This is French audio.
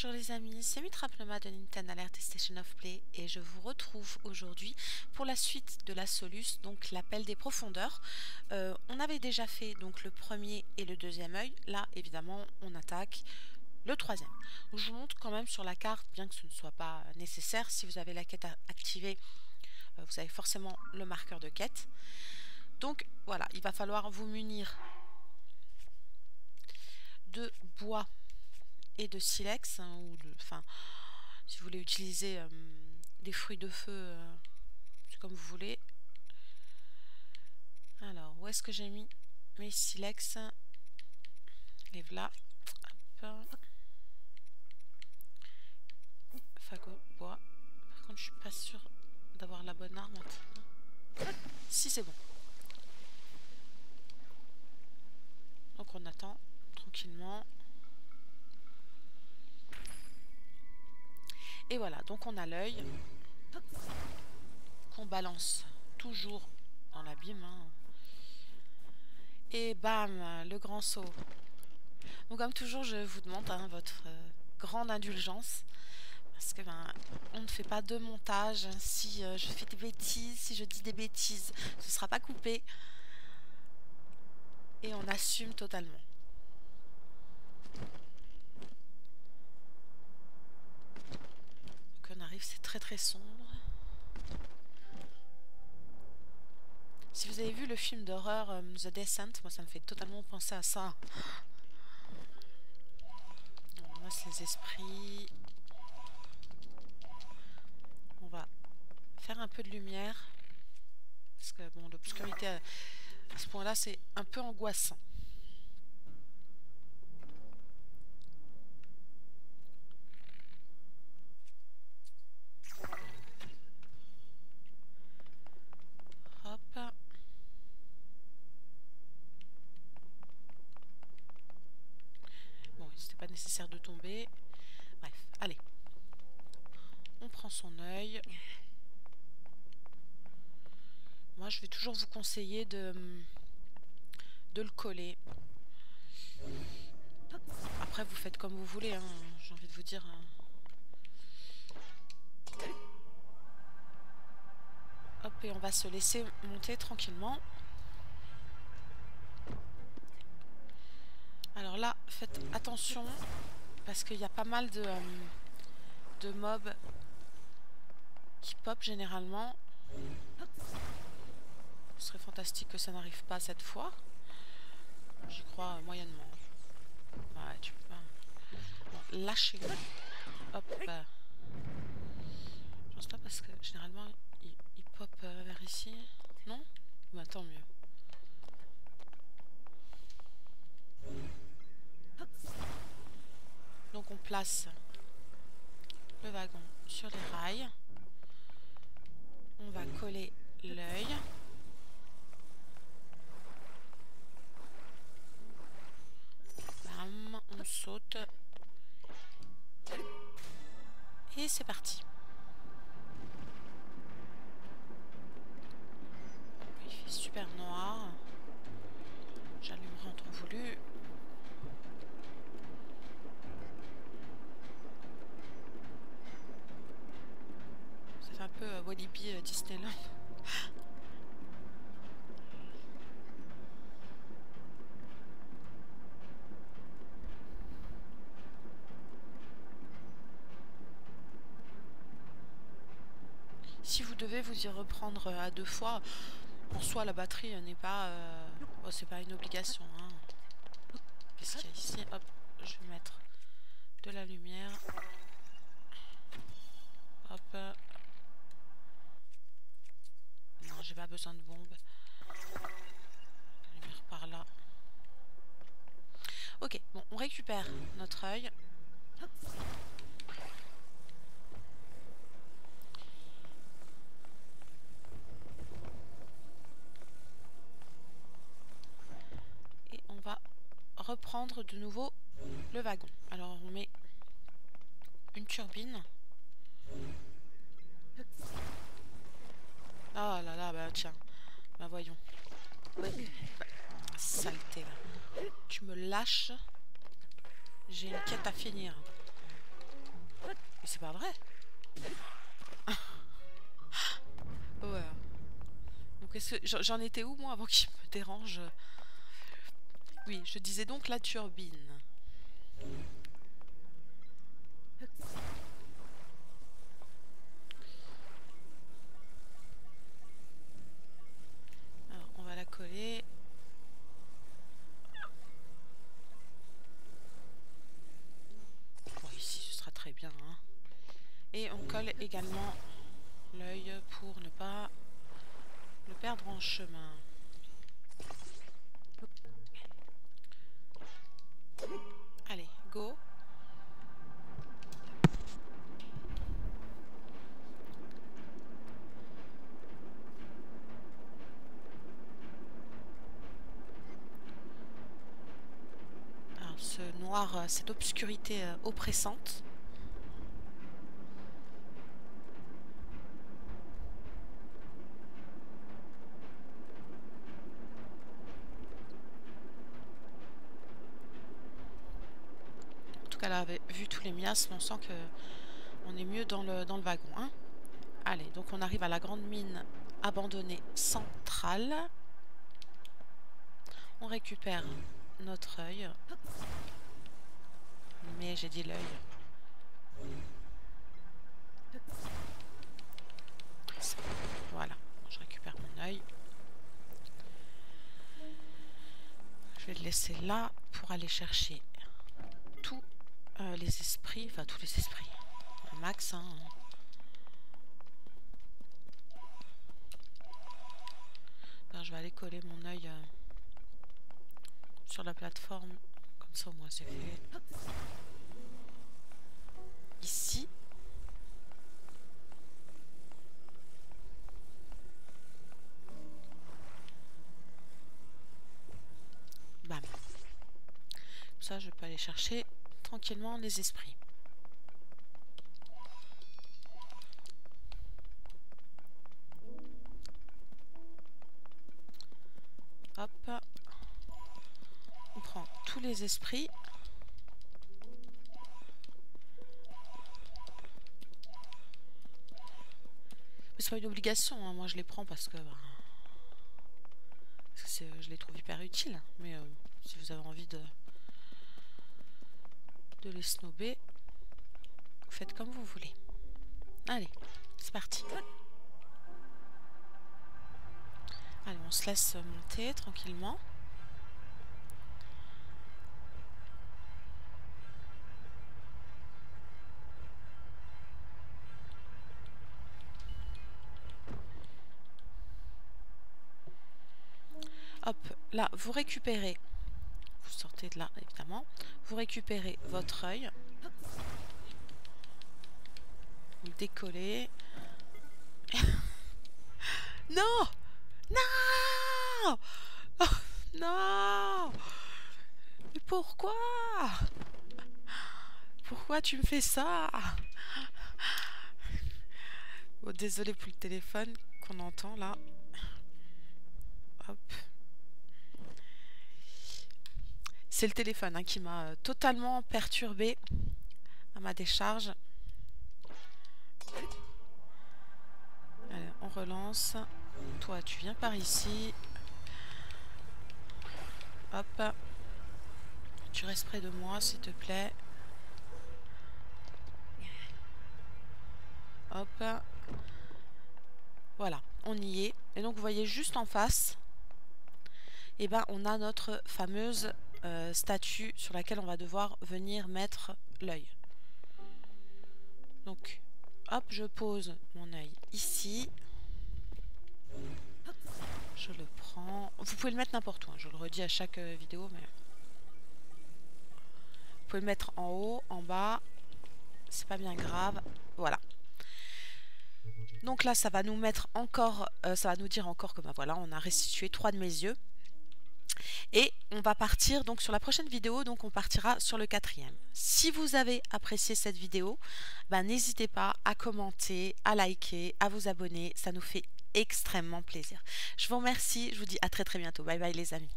Bonjour les amis, c'est Mitraplema de Nintendo Alert Station of Play et je vous retrouve aujourd'hui pour la suite de la Solus, donc l'appel des profondeurs. Euh, on avait déjà fait donc le premier et le deuxième œil, là évidemment on attaque le troisième. Je vous montre quand même sur la carte, bien que ce ne soit pas nécessaire, si vous avez la quête activée, euh, vous avez forcément le marqueur de quête. Donc voilà, il va falloir vous munir de bois et de silex, hein, ou de, enfin, si vous voulez utiliser euh, des fruits de feu, euh, comme vous voulez. Alors, où est-ce que j'ai mis mes silex? Les voilà. Fagot, bois. Par contre, je suis pas sûre d'avoir la bonne arme. Si, c'est bon. Donc, on attend tranquillement. Et voilà, donc on a l'œil qu'on balance toujours dans l'abîme. Hein. Et bam, le grand saut. Donc comme toujours, je vous demande hein, votre euh, grande indulgence. Parce que ben, on ne fait pas de montage. Si euh, je fais des bêtises, si je dis des bêtises, ce ne sera pas coupé. Et on assume totalement. C'est très très sombre. Si vous avez vu le film d'horreur euh, The Descent, moi ça me fait totalement penser à ça. On ramasse les esprits. On va faire un peu de lumière. Parce que bon, l'obscurité à ce point-là, c'est un peu angoissant. Nécessaire de tomber. Bref, allez. On prend son œil. Moi, je vais toujours vous conseiller de, de le coller. Après, vous faites comme vous voulez, hein, j'ai envie de vous dire. Hein. Hop, et on va se laisser monter tranquillement. Alors là, faites attention parce qu'il y a pas mal de, euh, mobs qui pop généralement. Ce serait fantastique que ça n'arrive pas cette fois. J'y crois moyennement. Ouais, tu peux pas. lâchez Hop. Je pense pas parce que généralement il, pop euh, vers ici. Non? Bah tant mieux. Donc on place le wagon sur les rails. On va coller l'œil. Bam, on saute. Et c'est parti. Il fait super noir. J'allumerai en temps voulu. peu euh, Walibi euh, Disneyland. si vous devez vous y reprendre euh, à deux fois, en soi la batterie n'est pas... Oh, c'est pas une obligation. Hein. Qu'est-ce qu'il y a ici? Hop, je vais mettre de la lumière. Hop. j'ai pas besoin de bombes. Par là. Ok, bon, on récupère notre œil. Et on va reprendre de nouveau le wagon. Alors on met une turbine. Oh là là, bah tiens. Bah voyons. saleté là. Tu me lâches. J'ai une quête à finir. c'est pas vrai. ouais. Donc j'en étais où moi avant qu'il me dérange? Oui, je disais donc la turbine. Alors, on va la coller. Bon, ici, ce sera très bien. Hein. Et on colle également l'œil pour ne pas le perdre en chemin. Allez, go ce noir, cette obscurité euh, oppressante. Cas là, vu tous les miasmes, on sent que on est mieux dans le, dans le wagon. Hein. Allez, donc on arrive à la grande mine abandonnée centrale. On récupère notre œil. Mais j'ai dit l'œil. Voilà, je récupère mon œil. Je vais le laisser là pour aller chercher les esprits, enfin tous les esprits, max. Hein. je vais aller coller mon œil. Euh, sur la plateforme. Comme ça au moins c'est fait. Ici. Bam. Comme ça je peux aller chercher tranquillement les esprits. Hop tous les esprits. c'est pas une obligation, hein. moi je les prends parce que, bah, je les trouve hyper utiles. Mais euh, si vous avez envie de, de les snober, faites comme vous voulez. Allez, c'est parti. Allez, on se laisse monter tranquillement. là, vous récupérez, sortez de là évidemment, vous récupérez votre œil, vous le décollez. non! Non! Oh, Non! Mais pourquoi? Pourquoi tu me fais ça? Bon, désolé pour le téléphone qu'on entend là. Hop. C'est le téléphone hein, qui m'a euh, totalement perturbé à ma décharge. On relance. Toi, tu viens par ici. Hop. Tu restes près de moi, s'il te plaît. Hop. Voilà, on y est. Et donc, vous voyez juste en face, eh ben, on a notre fameuse euh, statue sur laquelle on va devoir venir mettre l'œil. Donc, hop, je pose mon œil ici. Je le prends. Vous pouvez le mettre n'importe où, hein. je le redis à chaque euh, vidéo, mais... Vous pouvez le mettre en haut, en bas. C'est pas bien grave. Voilà. Donc là, ça va nous mettre encore... Euh, ça va nous dire encore que, bah, voilà, on a restitué trois de mes yeux. Et on va partir donc sur la prochaine vidéo, donc on partira sur le quatrième. Si vous avez apprécié cette vidéo, ben, n'hésitez pas à commenter, à liker, à vous abonner, ça nous fait extrêmement plaisir. Je vous remercie, je vous dis à très très bientôt. Bye bye les amis.